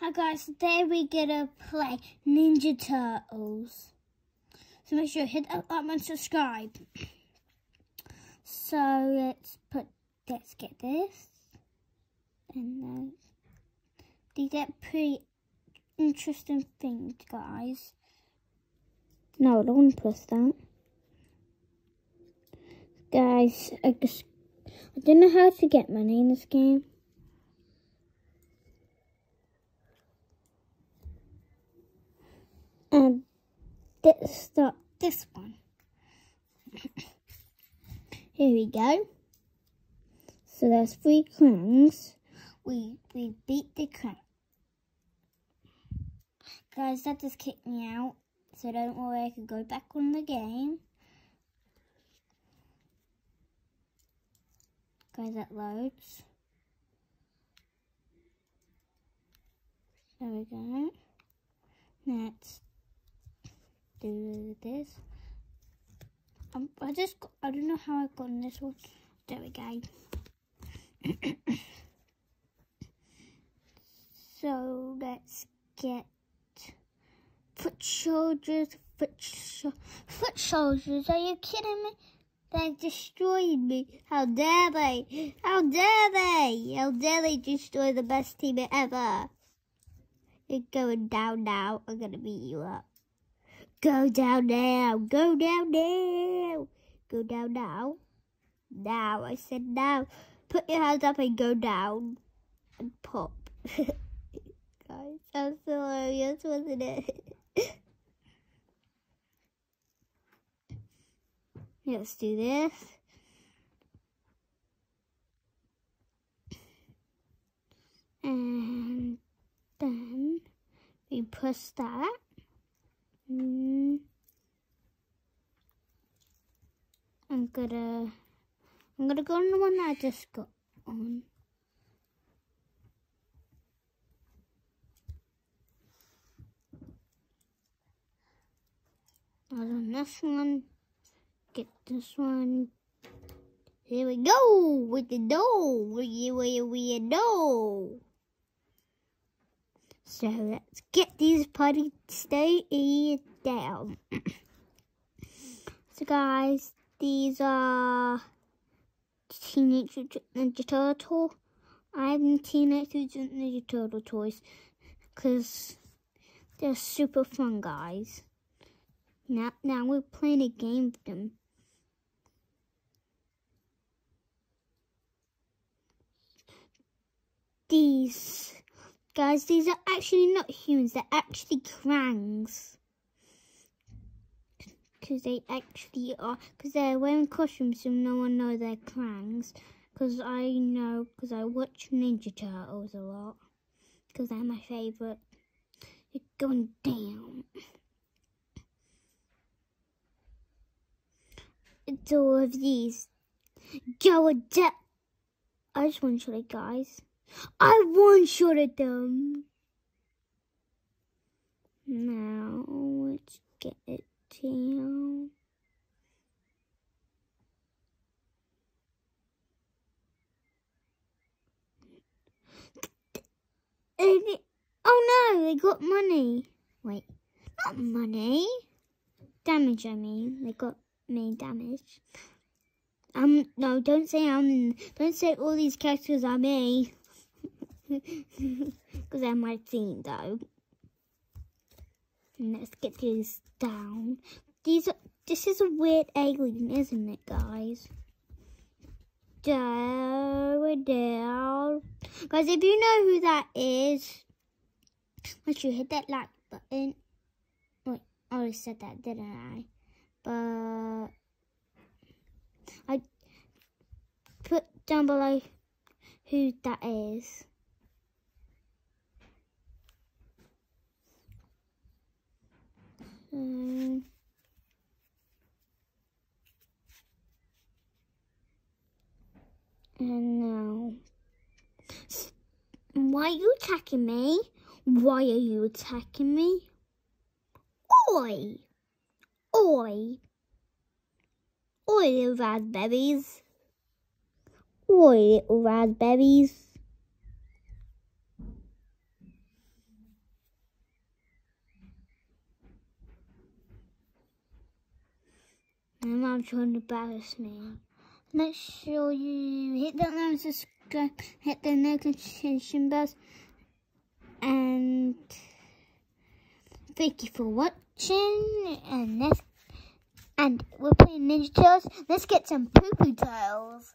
Hi guys, today we're gonna play Ninja Turtles. So make sure you hit that like and subscribe. So let's put, let's get this. And then, these get pretty interesting things guys. No, I don't want to press that. Guys, I just, I don't know how to get money in this game. Let's start this one. Here we go. So there's three cranks. We we beat the crown. Guys, that just kicked me out. So don't worry, I can go back on the game. Guys, that loads. There we go. Next do this. Um, I just, got, I don't know how I got in this one. There we go. so let's get foot soldiers, foot, so foot soldiers. Are you kidding me? They destroyed me. How dare they? How dare they? How dare they destroy the best team ever? You're going down now. I'm going to beat you up. Go down now. Go down now. Go down now. Now. I said now. Put your hands up and go down. And pop. Guys, that was hilarious, wasn't it? Let's do this. And then we push that. gonna I'm gonna go on the one that I just got on. Add on this one. Get this one. Here we go with the dough. We we we we a dough. So let's get these putty stay down. so guys, these are Teenage Ninja Turtle. I have Teenage Ninja Turtle toys because they're super fun, guys. Now, now we're playing a game with them. These guys, these are actually not humans, they're actually Krangs because they actually are, because they're wearing costumes so no one knows they're Krangs. Because I know, because I watch Ninja Turtles a lot, because they're my favourite. You're going down. It's all of these. Go down. I just one shot it, guys. I one shotted them. Now let's get it down. Oh no, they got money. Wait, not money. Damage, I mean. They got me damage. Um, no, don't say um, don't say all these characters are me. Because they're my team, though. Let's get these down. These are, this is a weird alien, isn't it, guys? Down, down. Guys, if you know who that is, once you hit that like button. Wait, I already said that, didn't I? But I put down below who that is. Mm-hmm. And now, why are you attacking me? Why are you attacking me? Oi! Oi! Oi, little raspberries. Oi, little raspberries. Mom trying to embarrass me. Make sure you hit that like subscribe, hit the notification bell, and thank you for watching. And let's and we're playing Ninja Turtles. Let's get some poo poo tails.